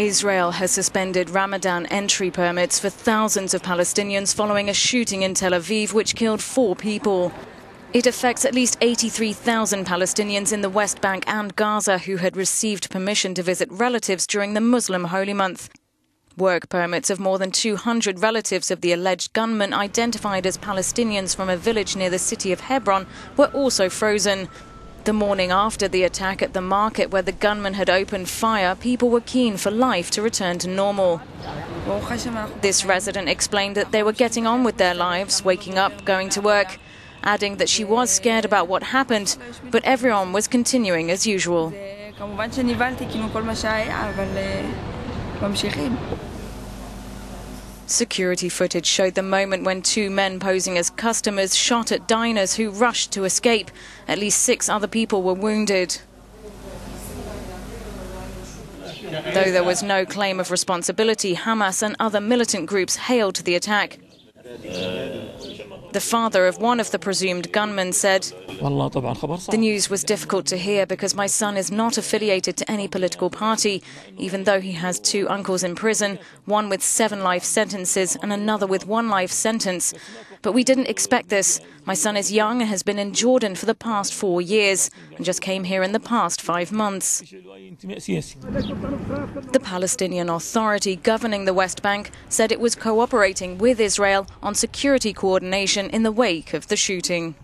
Israel has suspended Ramadan entry permits for thousands of Palestinians following a shooting in Tel Aviv which killed four people. It affects at least 83,000 Palestinians in the West Bank and Gaza who had received permission to visit relatives during the Muslim holy month. Work permits of more than 200 relatives of the alleged gunman identified as Palestinians from a village near the city of Hebron were also frozen. The morning after the attack at the market where the gunman had opened fire, people were keen for life to return to normal. This resident explained that they were getting on with their lives, waking up, going to work, adding that she was scared about what happened, but everyone was continuing as usual. Security footage showed the moment when two men posing as customers shot at diners who rushed to escape. At least six other people were wounded. Though there was no claim of responsibility, Hamas and other militant groups hailed the attack. The father of one of the presumed gunmen said, The news was difficult to hear because my son is not affiliated to any political party, even though he has two uncles in prison, one with seven life sentences and another with one life sentence. But we didn't expect this. My son is young and has been in Jordan for the past four years and just came here in the past five months. The Palestinian Authority governing the West Bank said it was cooperating with Israel on security coordination in the wake of the shooting.